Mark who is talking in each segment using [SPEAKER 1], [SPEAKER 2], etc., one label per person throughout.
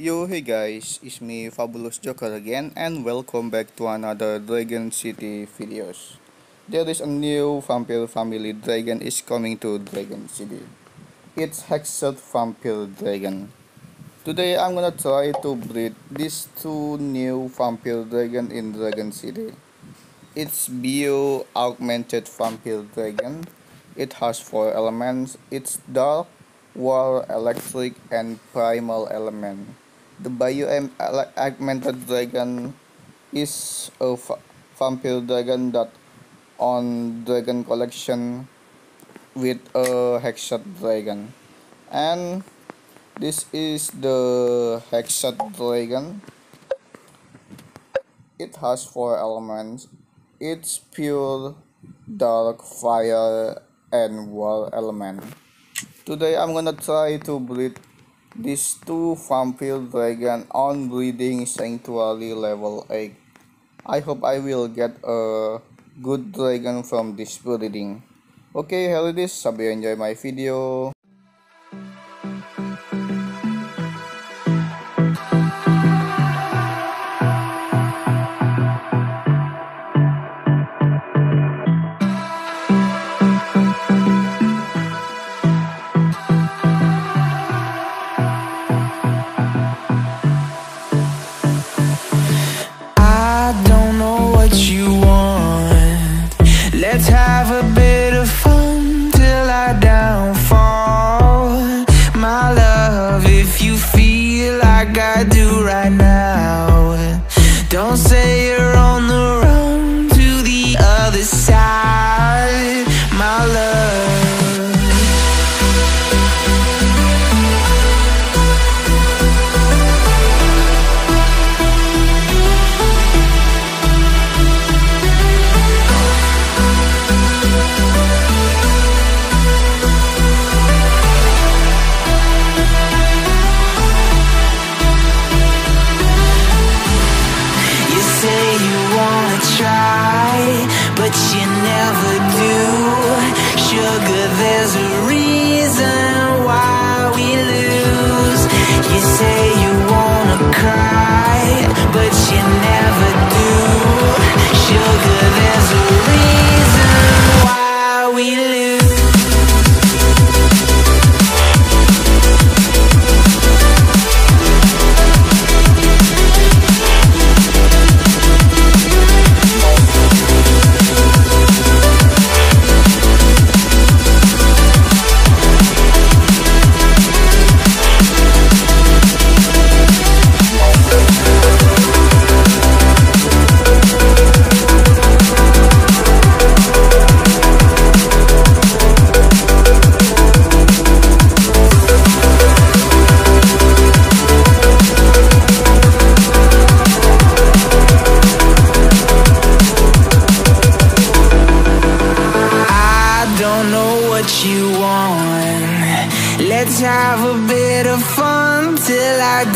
[SPEAKER 1] Yo, hey guys, it's me Fabulous Joker again and welcome back to another Dragon City videos. There is a new vampire family dragon is coming to Dragon City. It's Hexed Vampire Dragon. Today I'm gonna try to breed these two new vampire dragon in Dragon City. It's Bio Augmented Vampire Dragon. It has four elements. It's dark, war, electric, and primal element. The Bio Augmented Dragon is a vampire dragon that on Dragon Collection with a Hexed Dragon. And this is the Hexed Dragon. It has four elements. It's pure, dark, fire, and war element. Today I'm gonna try to breed these two vampire dragon on breeding sanctuary level 8. I hope I will get a good dragon from this breeding. Okay, hello this, hope you enjoy my video.
[SPEAKER 2] Let's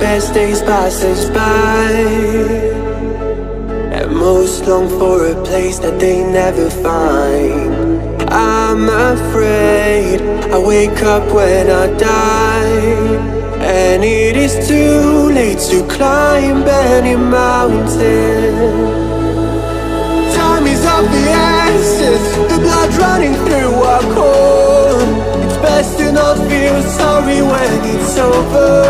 [SPEAKER 3] best days pass us by. And most long for a place that they never find. I'm afraid I wake up when I die. And it is too late to climb any mountain. Time is of the essence. The blood running through our core feel sorry when it's over